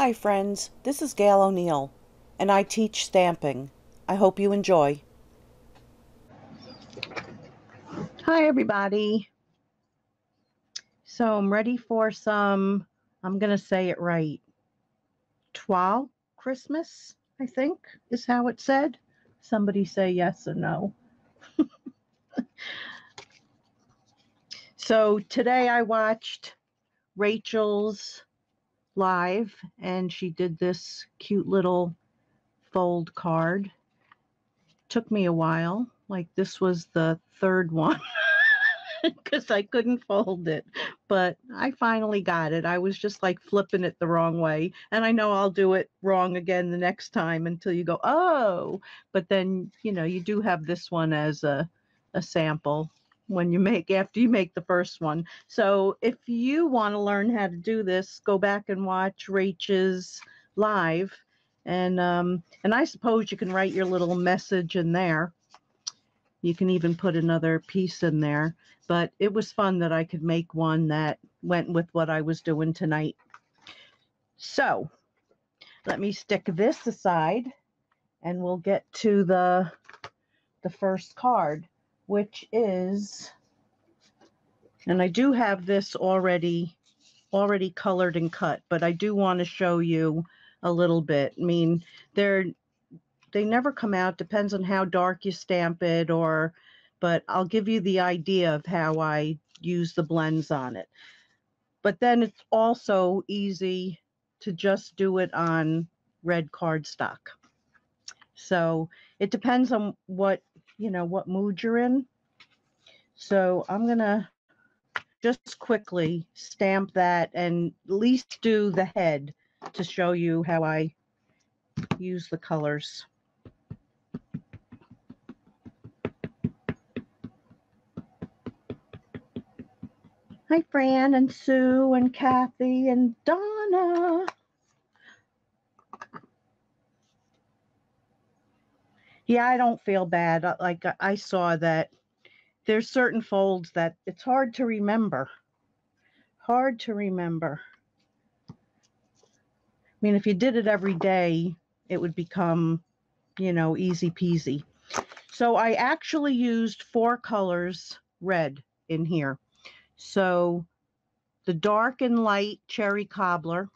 Hi friends, this is Gail O'Neill, and I teach stamping. I hope you enjoy. Hi, everybody. So I'm ready for some, I'm going to say it right, Toile Christmas, I think is how it said. Somebody say yes or no. so today I watched Rachel's live and she did this cute little fold card. Took me a while. Like this was the third one because I couldn't fold it, but I finally got it. I was just like flipping it the wrong way. And I know I'll do it wrong again the next time until you go, oh, but then, you know, you do have this one as a, a sample when you make after you make the first one. So if you want to learn how to do this, go back and watch Rachel's live, and um, and I suppose you can write your little message in there. You can even put another piece in there. But it was fun that I could make one that went with what I was doing tonight. So let me stick this aside, and we'll get to the the first card which is, and I do have this already, already colored and cut, but I do want to show you a little bit. I mean, they're, they never come out, depends on how dark you stamp it or, but I'll give you the idea of how I use the blends on it. But then it's also easy to just do it on red cardstock. So it depends on what you know, what mood you're in. So I'm going to just quickly stamp that and at least do the head to show you how I use the colors. Hi, Fran and Sue and Kathy and Donna. Yeah, I don't feel bad. Uh, like uh, I saw that there's certain folds that it's hard to remember. Hard to remember. I mean, if you did it every day, it would become, you know, easy peasy. So I actually used four colors red in here. So the dark and light cherry cobbler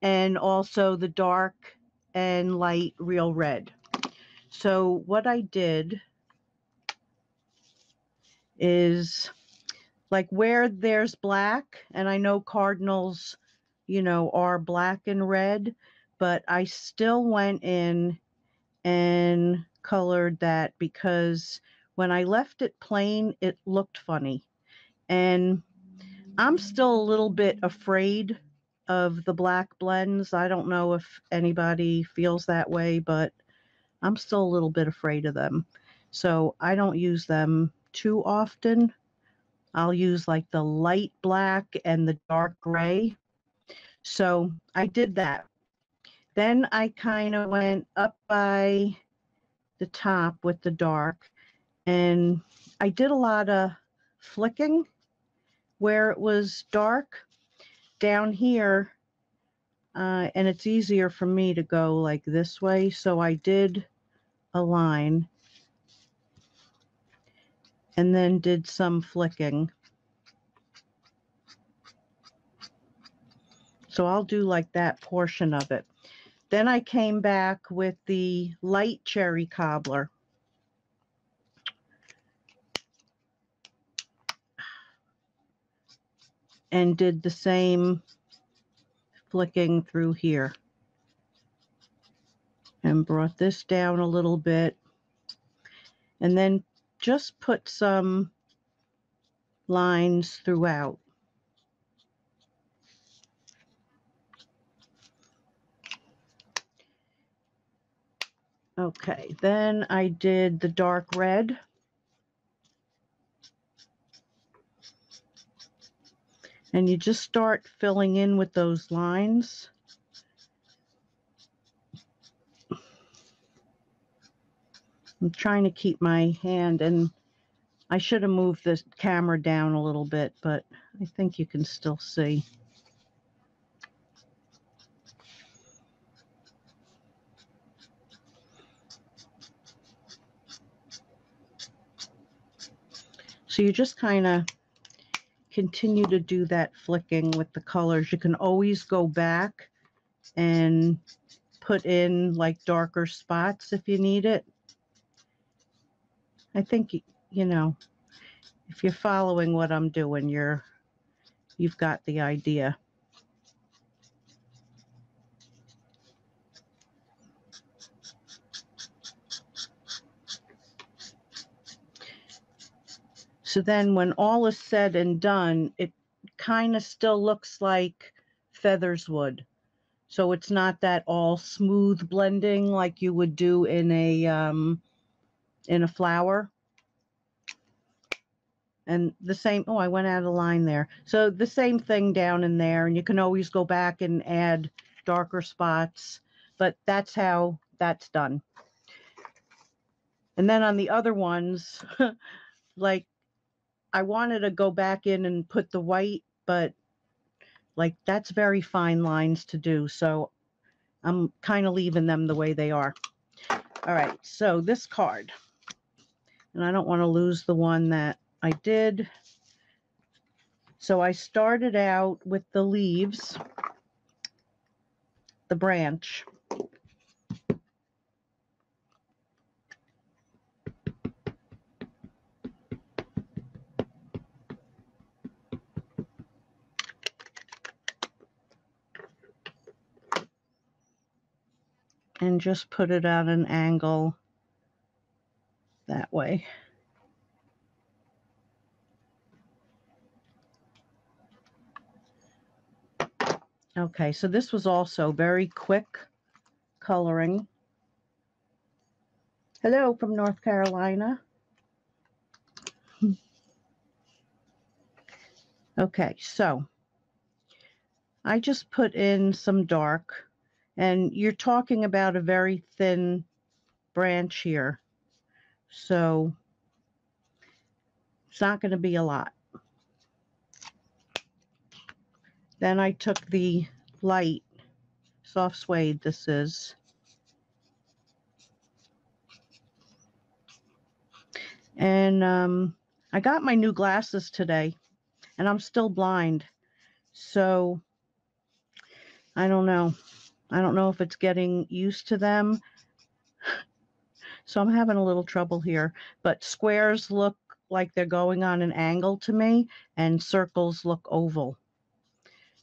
and also the dark and light real red. So what I did is like where there's black, and I know cardinals, you know, are black and red, but I still went in and colored that because when I left it plain, it looked funny. And I'm still a little bit afraid of the black blends. I don't know if anybody feels that way, but I'm still a little bit afraid of them. So I don't use them too often. I'll use like the light black and the dark gray. So I did that. Then I kind of went up by the top with the dark and I did a lot of flicking where it was dark. Down here, uh, and it's easier for me to go like this way. So I did a line and then did some flicking. So I'll do like that portion of it. Then I came back with the light cherry cobbler. And did the same flicking through here. And brought this down a little bit. And then just put some lines throughout. Okay, then I did the dark red. And you just start filling in with those lines. I'm trying to keep my hand and I should have moved the camera down a little bit, but I think you can still see. So you just kind of continue to do that flicking with the colors. You can always go back and put in like darker spots if you need it. I think, you know, if you're following what I'm doing, you're, you've got the idea. So then when all is said and done, it kind of still looks like feathers would. So it's not that all smooth blending like you would do in a um, in a flower. And the same, oh, I went out of line there. So the same thing down in there, and you can always go back and add darker spots, but that's how that's done. And then on the other ones, like I wanted to go back in and put the white, but like that's very fine lines to do. So I'm kind of leaving them the way they are. All right, so this card, and I don't want to lose the one that I did. So I started out with the leaves, the branch. and just put it at an angle that way. Okay, so this was also very quick coloring. Hello from North Carolina. Okay, so I just put in some dark and you're talking about a very thin branch here. So it's not going to be a lot. Then I took the light, soft suede this is. And um, I got my new glasses today and I'm still blind. So I don't know. I don't know if it's getting used to them. So I'm having a little trouble here. But squares look like they're going on an angle to me, and circles look oval.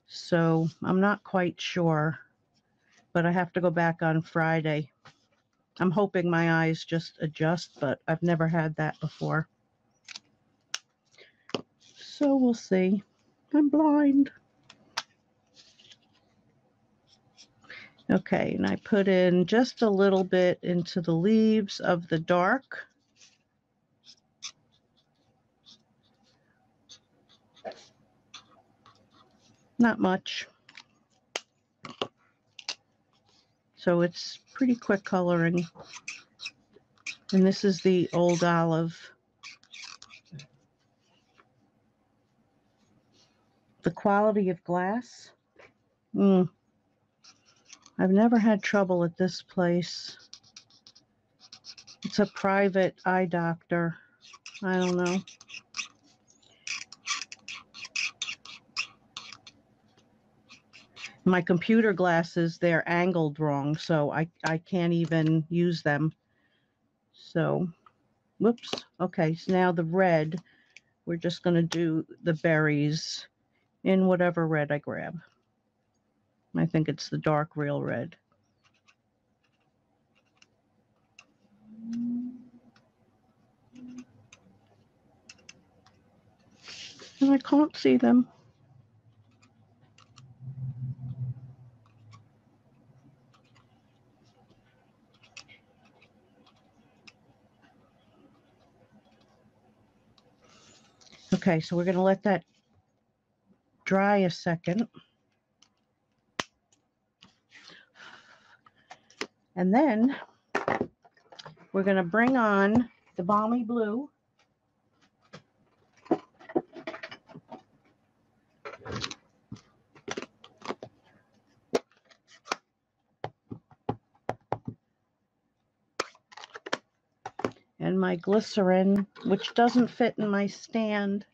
So I'm not quite sure, but I have to go back on Friday. I'm hoping my eyes just adjust, but I've never had that before. So we'll see. I'm blind. Okay, and I put in just a little bit into the leaves of the dark. Not much. So it's pretty quick coloring. And this is the old olive. The quality of glass. Mm. I've never had trouble at this place. It's a private eye doctor. I don't know. My computer glasses, they're angled wrong, so I, I can't even use them. So, whoops. Okay, so now the red, we're just going to do the berries in whatever red I grab. I think it's the dark real red. And I can't see them. Okay, so we're going to let that dry a second. And then we're going to bring on the balmy blue. and my glycerin, which doesn't fit in my stand.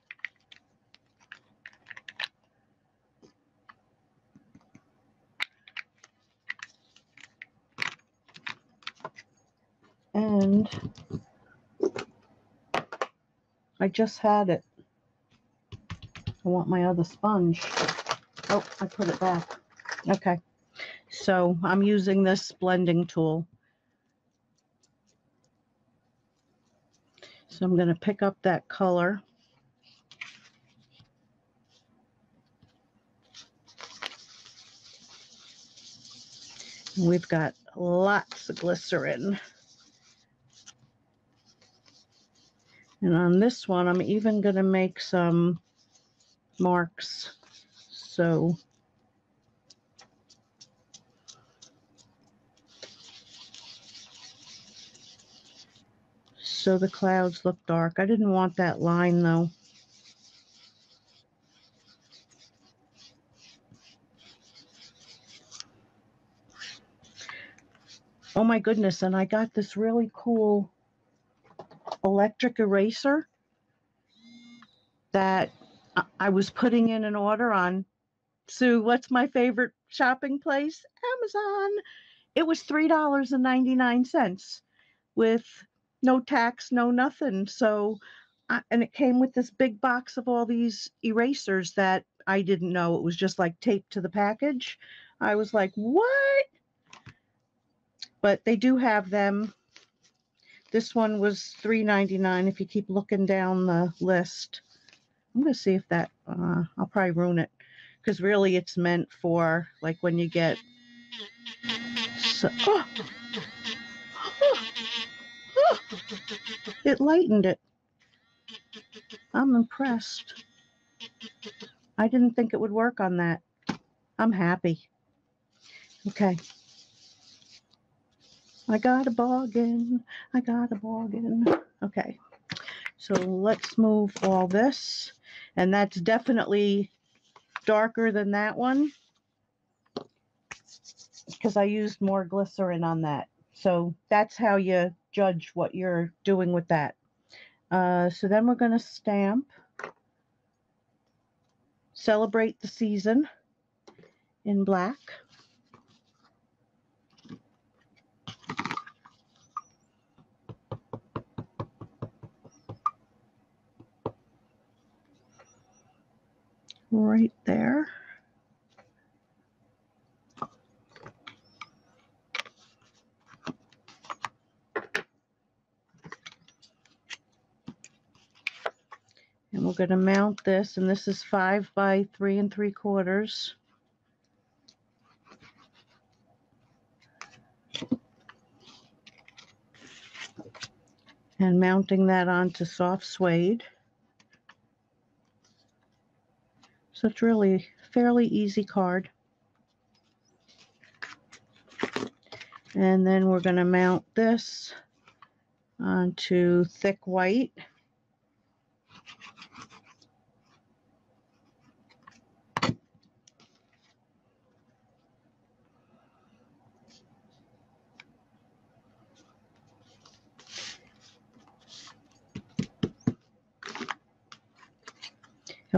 And I just had it. I want my other sponge. Oh, I put it back. Okay. So I'm using this blending tool. So I'm going to pick up that color. We've got lots of glycerin. And on this one, I'm even going to make some marks. So so the clouds look dark. I didn't want that line though. Oh my goodness, and I got this really cool electric eraser that I- was putting in an order on Sue, what's my favorite shopping place? Amazon. It was $3.99 with no tax, no nothing. So, and it came with this big box of all these erasers that I didn't know. It was just like taped to the package. I was like, what? But they do have them. This one was $3.99 if you keep looking down the list. I'm going to see if that, uh, I'll probably ruin it because really it's meant for like when you get. So, oh, oh, oh, it lightened it. I'm impressed. I didn't think it would work on that. I'm happy. Okay. I got a bargain. I got a bargain. Okay. So let's move all this. And that's definitely darker than that one because I used more glycerin on that. So that's how you judge what you're doing with that. Uh, so then we're going to stamp Celebrate the Season in black. Right there. And we're going to mount this, and this is five by three and three quarters. And mounting that onto soft suede. So it's really fairly easy card. And then we're going to mount this onto thick white.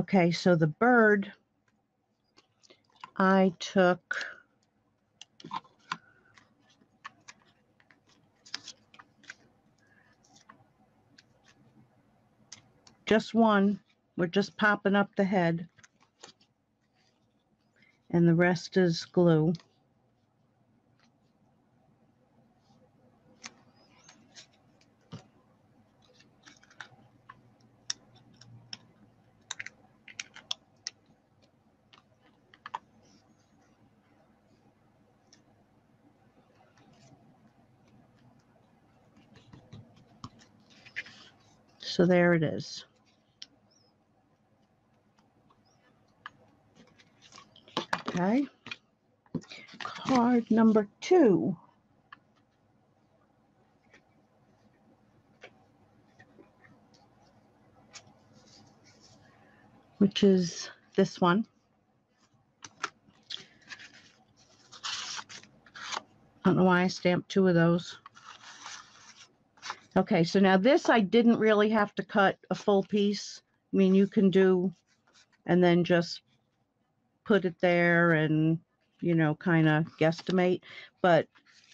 Okay, so the bird, I took just one. We're just popping up the head. And the rest is glue. So there it is. Okay. Card number two. Which is this one. I don't know why I stamped two of those. Okay, so now this I didn't really have to cut a full piece. I mean, you can do and then just put it there and, you know, kind of guesstimate. But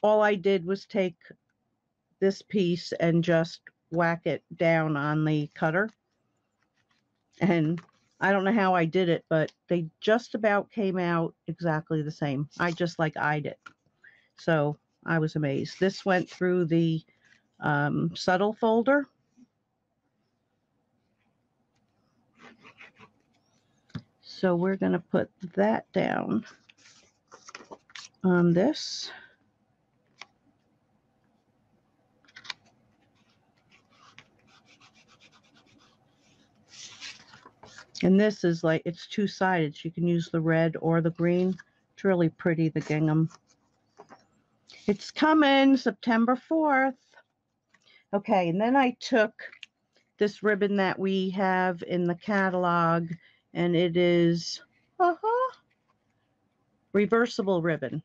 all I did was take this piece and just whack it down on the cutter. And I don't know how I did it, but they just about came out exactly the same. I just like eyed it. So I was amazed. This went through the um, subtle folder. So we're going to put that down on this. And this is like, it's two sided. So you can use the red or the green. It's really pretty, the gingham. It's coming September 4th. Okay, and then I took this ribbon that we have in the catalog, and it is uh-huh, reversible ribbon.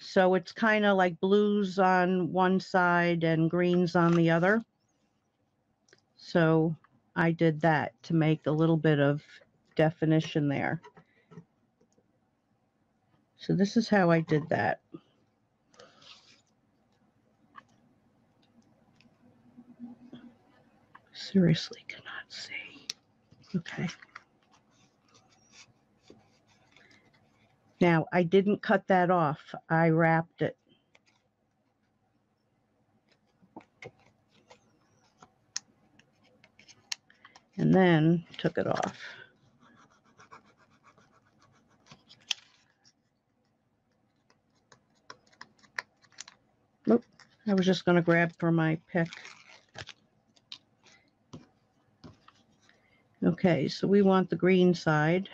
So it's kind of like blues on one side and greens on the other. So I did that to make a little bit of definition there. So this is how I did that. Seriously cannot see. Okay. Now, I didn't cut that off. I wrapped it. And then took it off. Nope. I was just going to grab for my pick. Okay, so we want the green side.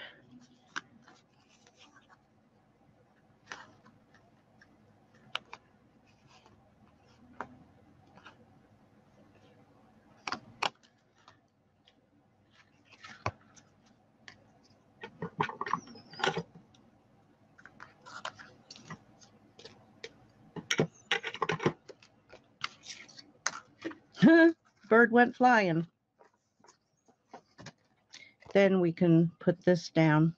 Bird went flying. Then we can put this down.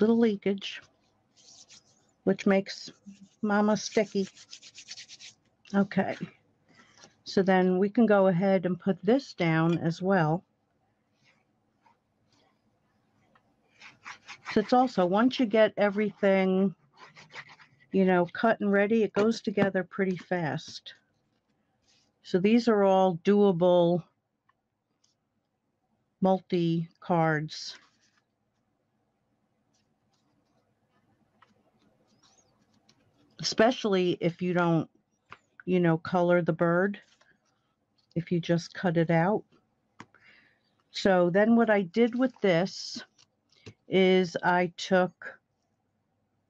little leakage, which makes mama sticky. Okay, so then we can go ahead and put this down as well. So it's also, once you get everything, you know, cut and ready, it goes together pretty fast. So these are all doable multi cards. Especially if you don't, you know, color the bird, if you just cut it out. So then what I did with this is I took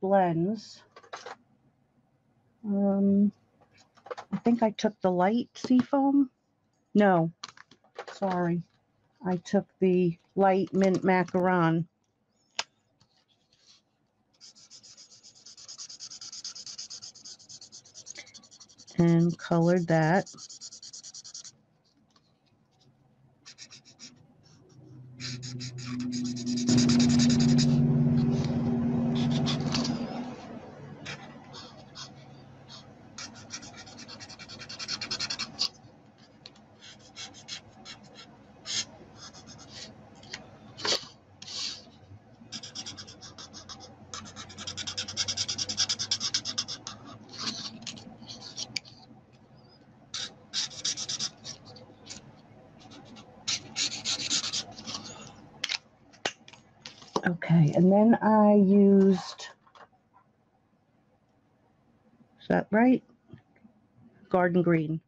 blends. Um, I think I took the light seafoam. No, sorry. I took the light mint macaron and colored that. And then I used, is that right? Garden green.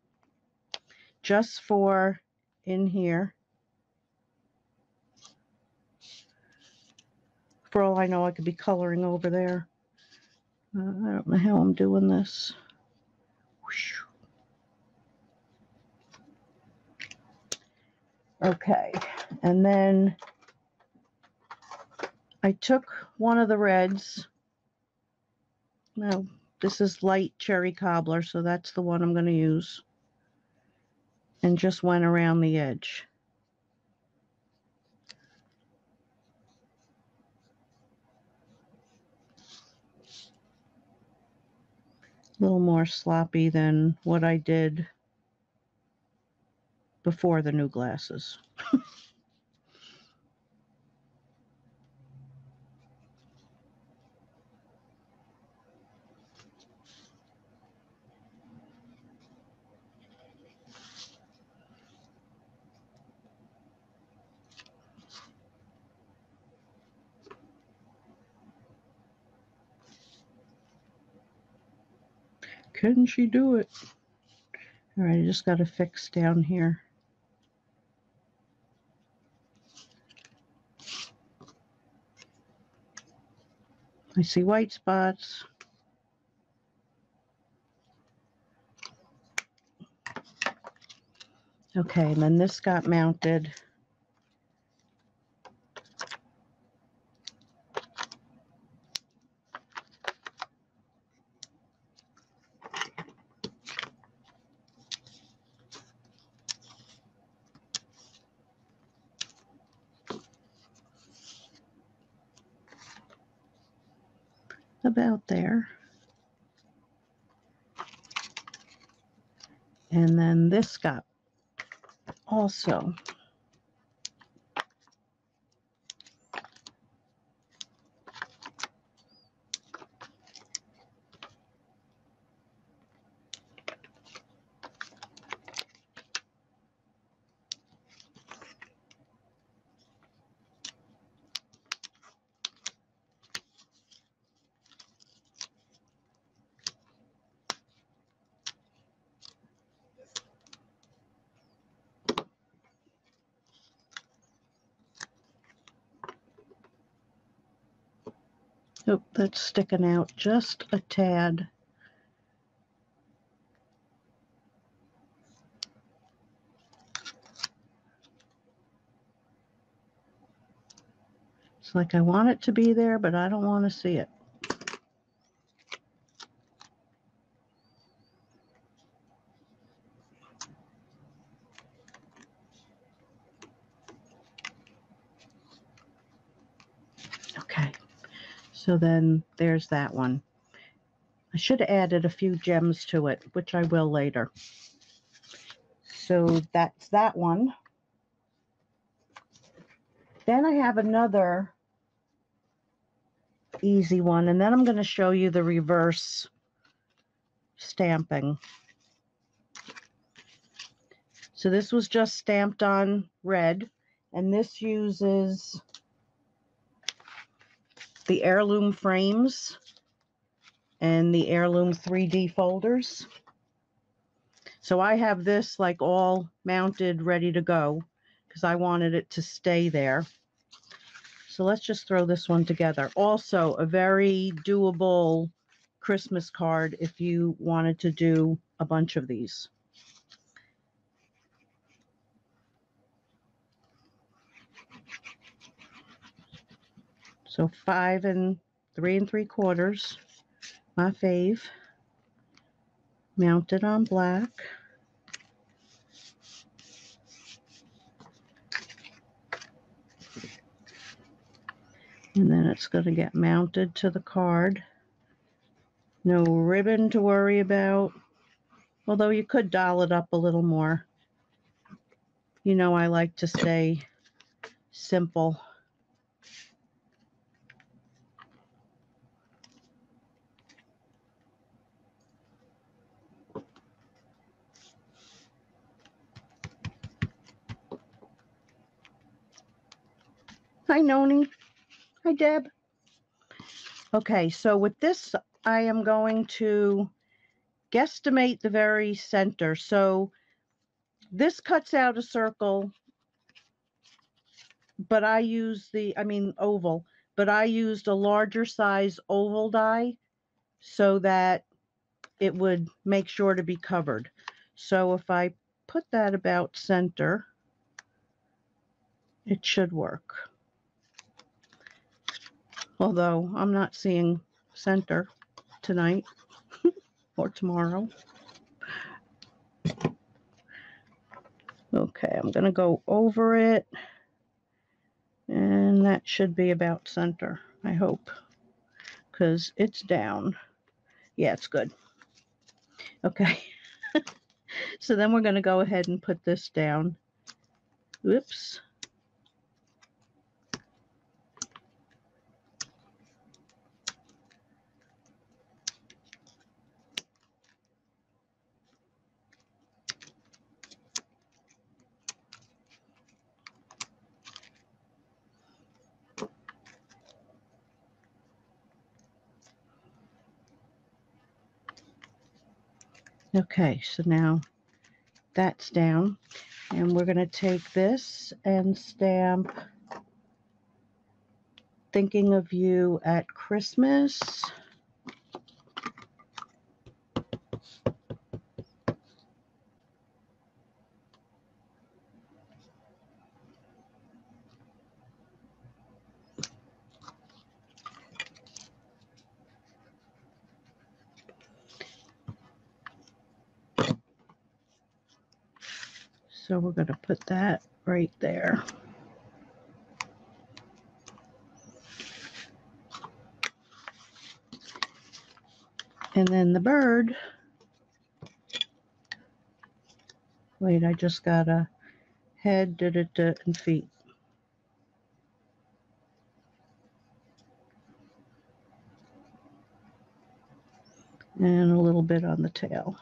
Just for in here. For all I know, I could be coloring over there. Uh, I don't know how I'm doing this. Whoosh. Okay, and then I took one of the reds. No, this is light cherry cobbler, so that's the one I'm going to use. And just went around the edge. A little more sloppy than what I did before the new glasses. Can she do it? All right, I just got to fix down here. I see white spots. Okay, and then this got mounted. about there. And then this got also Oh, that's sticking out just a tad. It's like I want it to be there, but I don't want to see it. Okay. So then there's that one. I should have added a few gems to it, which I will later. So that's that one. Then I have another easy one, and then I'm going to show you the reverse stamping. So this was just stamped on red, and this uses the heirloom frames and the heirloom 3D folders. So I have this like all mounted, ready to go because I wanted it to stay there. So let's just throw this one together. Also, a very doable Christmas card if you wanted to do a bunch of these. So five and three and three quarters, my fave. Mounted on black. And then it's going to get mounted to the card. No ribbon to worry about. Although you could doll it up a little more. You know I like to stay simple. Hi, Noni. Hi, Deb. Okay, so with this, I am going to guesstimate the very center. So this cuts out a circle, but I use the, I mean, oval, but I used a larger size oval die so that it would make sure to be covered. So if I put that about center, it should work. Although I'm not seeing center tonight or tomorrow. Okay, I'm going to go over it. And that should be about center, I hope. Because it's down. Yeah, it's good. Okay. so then we're going to go ahead and put this down. Oops. Okay, so now that's down. And we're going to take this and stamp Thinking of You at Christmas. So we're going to put that right there. And Wait, I just got a head, da, da, da, and feet. And a little bit on the tail.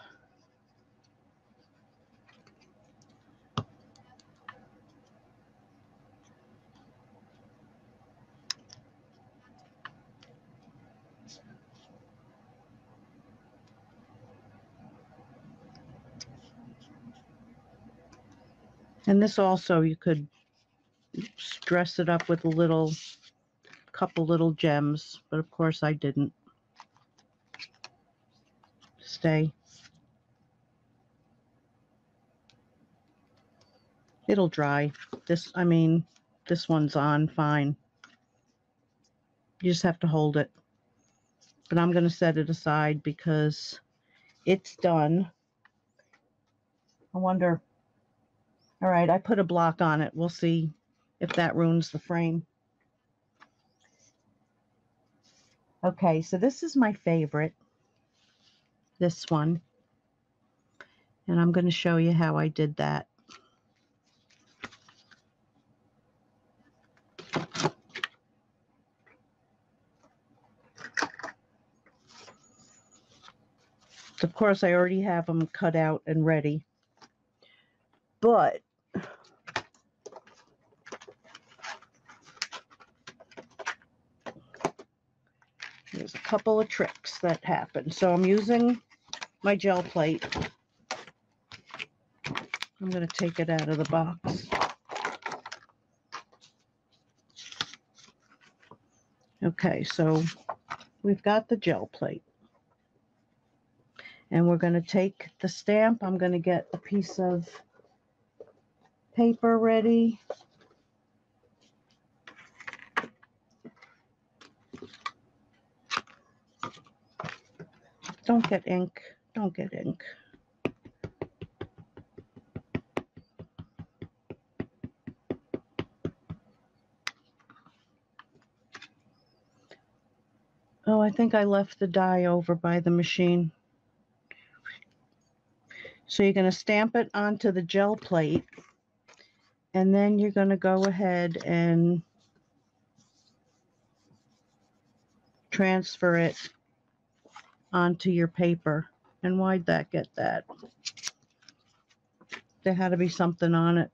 And this also, you could dress it up with a little, couple little gems, but of course I didn't. Stay. It'll dry. This, I mean, this one's on fine. You just have to hold it. But I'm going to set it aside because it's done. I wonder all right, I put a block on it. We'll see if that ruins the frame. Okay, so this is my favorite, this one. And I'm going to show you how I did that. Of course, I already have them cut out and ready. But There's a couple of tricks that happen. So I'm using my gel plate. I'm going to take it out of the box. Okay, so we've got the gel plate. And we're going to take the stamp. I'm going to get a piece of paper ready. Don't get ink. Don't get ink. Oh, I think I left the die over by the machine. So you're going to stamp it onto the gel plate. And then you're going to go ahead and transfer it onto your paper. And why'd that get that? There had to be something on it.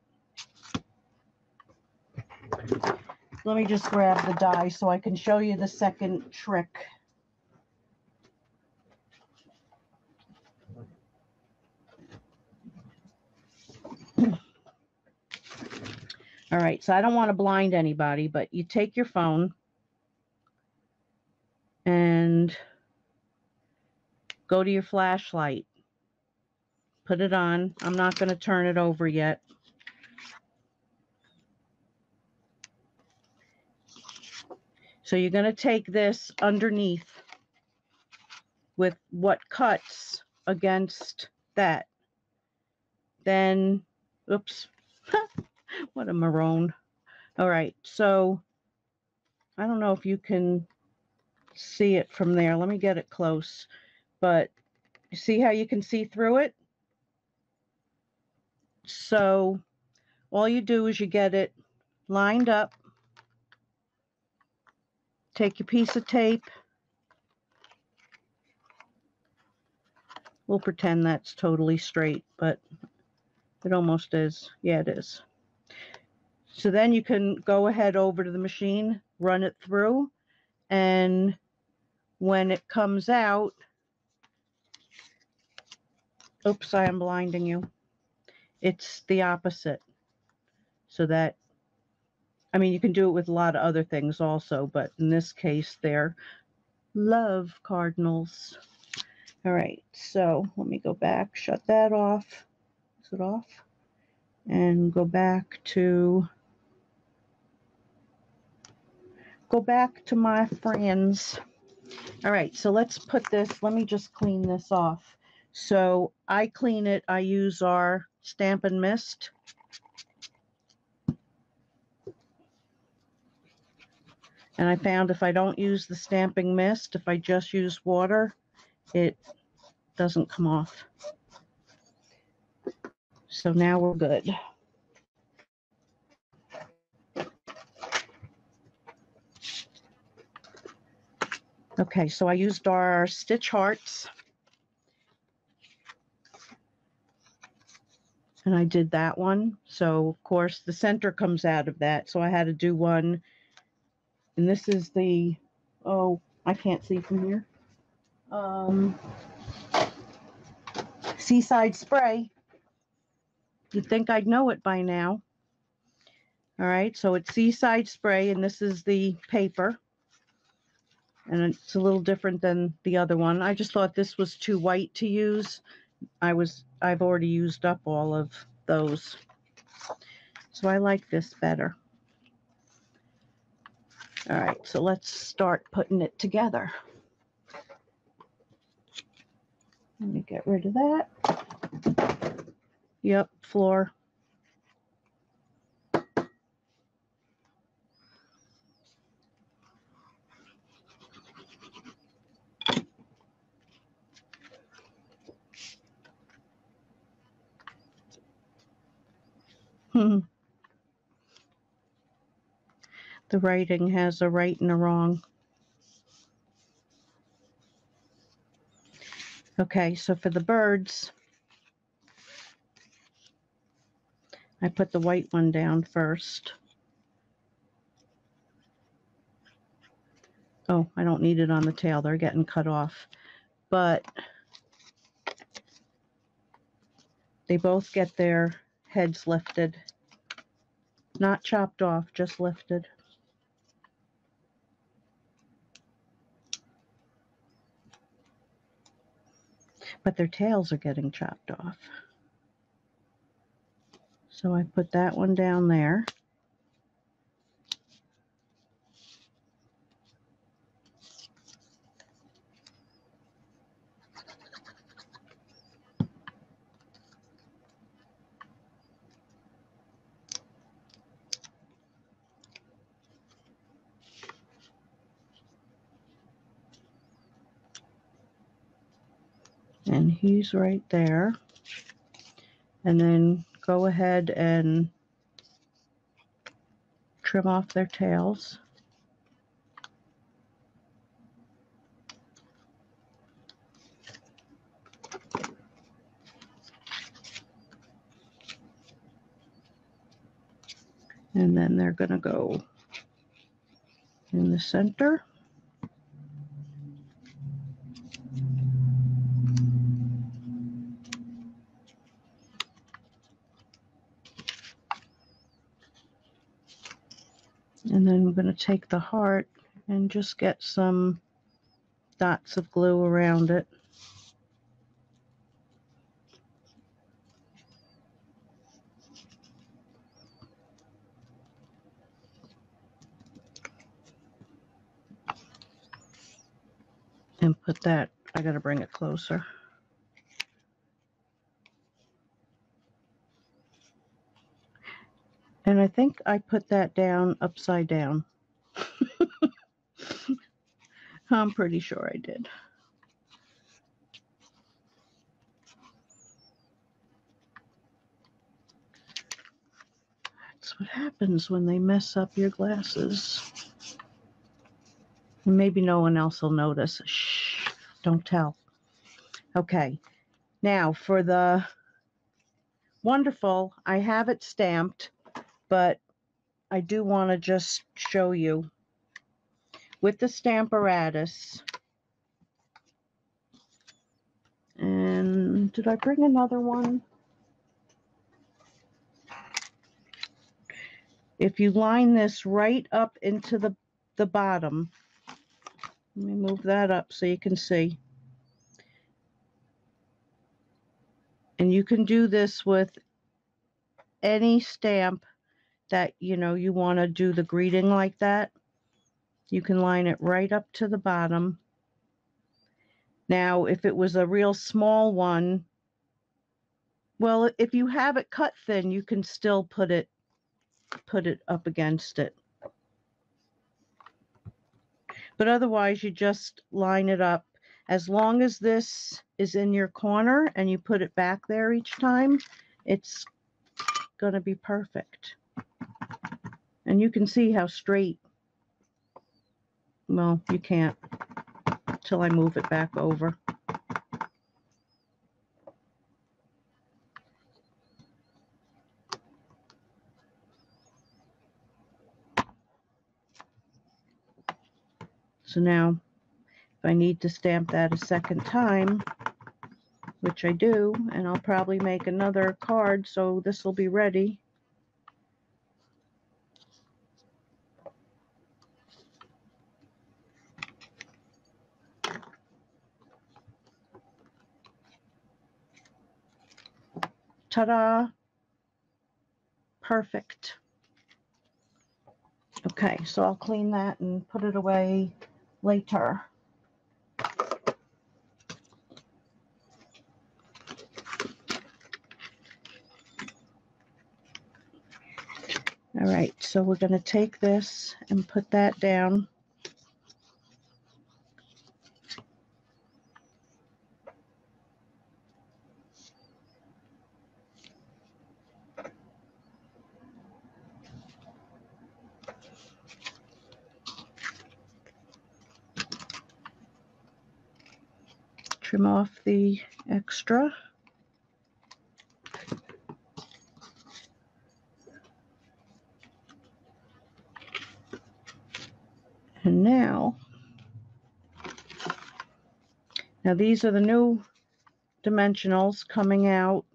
Let me just grab the die so I can show you the second trick. All right, so I don't want to blind anybody, but you take your phone go to your flashlight. Put it on. I'm not going to turn it over yet. So you're going to take this underneath with what cuts against that. Then, oops, what a maroon. All right, so I don't know if you can see it from there. Let me get it close. But you see how you can see through it? So all you do is you get it lined up. Take your piece of tape. We'll pretend that's totally straight, but it almost is. Yeah, it is. So then you can go ahead over to the machine, run it through, and when it comes out, oops, I am blinding you. It's the opposite. So that, I mean, you can do it with a lot of other things also, but in this case, they're love cardinals. All right, so let me go back, shut that off. Is it off? And go back to go back to my friends. All right, so let's put this, let me just clean this off. So I clean it, I use our Stampin' Mist. And I found if I don't use the Stampin' Mist, if I just use water, it doesn't come off. So now we're good. Okay, so I used our stitch hearts. And I did that one. So, of course, the center comes out of that. So I had to do one. And this is the, oh, I can't see from here. Um, Seaside Spray. You'd think I'd know it by now. All right, so it's Seaside Spray, and this is the paper and it's a little different than the other one. I just thought this was too white to use. I was I've already used up all of those. So I like this better. All right, so let's start putting it together. Let me get rid of that. Yep, floor. the writing has a right and a wrong. Okay, so for the birds, I put the white one down first. Oh, I don't need it on the tail. They're getting cut off. But they both get their heads lifted. Not chopped off, just lifted. But their tails are getting chopped off. So I put that one down there. He's right there. And then go ahead and trim off their tails. And then they're going to go in the center. going to take the heart and just get some dots of glue around it. And put that, I got to bring it closer. And I think I put that down upside down. I'm pretty sure I did. That's what happens when they mess up your glasses. Maybe no one else will notice. Shh, don't tell. Okay, now for the wonderful, I have it stamped, but I do want to just show you with the Stamparatus. And did I bring another one? If you line this right up into the, the bottom, let me move that up so you can see. And you can do this with any stamp that, you know, you want to do the greeting like that. You can line it right up to the bottom. Now, if it was a real small one, well, if you have it cut thin, you can still put it put it up against it. But otherwise, you just line it up. As long as this is in your corner and you put it back there each time, it's going to be perfect. And you can see how straight, well, you can't till I move it back over. So now, if I need to stamp that a second time, which I do, and I'll probably make another card, so this will be ready. Ta-da! Perfect. Okay, so I'll clean that and put it away later. All right, so we're going to take this and put that down. Trim off the extra. And now, now these are the new dimensionals coming out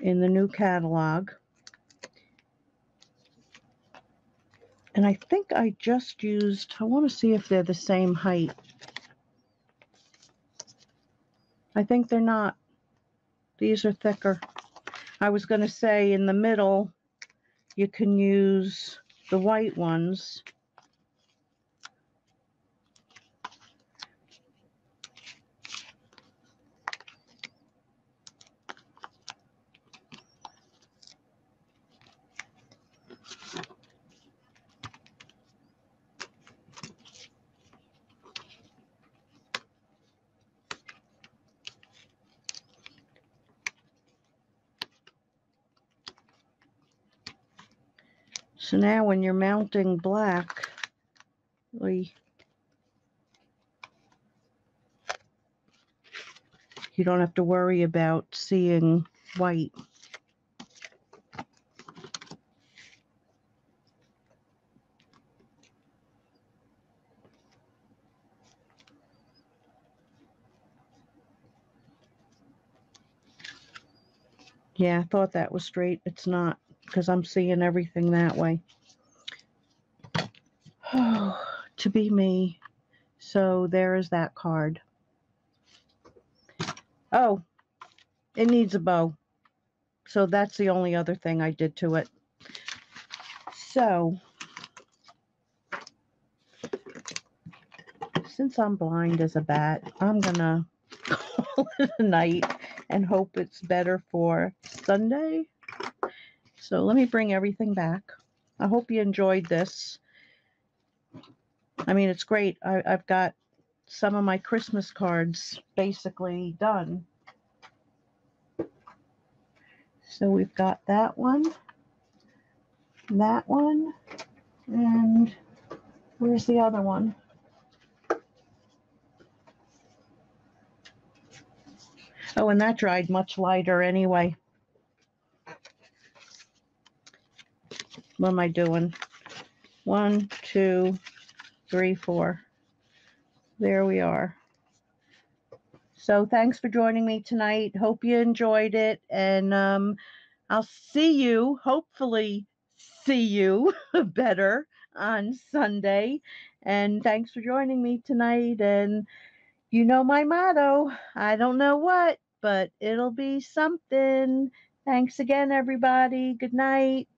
in the new catalog. And I think I just used, I want to see if they're the same height. I think they're not. These are thicker. I was going to say in the middle, you can use the white ones. Now when you're mounting black, we you don't have to worry about seeing white. Yeah, I thought that was straight. It's not because I'm seeing everything that way. Oh, to be me. So there is that card. Oh, it needs a bow. So that's the only other thing I did to it. So, since I'm blind as a bat, I'm gonna call it a night and hope it's better for Sunday. So let me bring everything back. I hope you enjoyed this. I mean, it's great. I, I've got some of my Christmas cards basically done. So we've got that one, that one, and where's the other one? Oh, and that dried much lighter anyway. What am I doing? One, two, three, four. There we are. So thanks for joining me tonight. Hope you enjoyed it. And um, I'll see you, hopefully, see you better on Sunday. And thanks for joining me tonight. And you know my motto I don't know what, but it'll be something. Thanks again, everybody. Good night.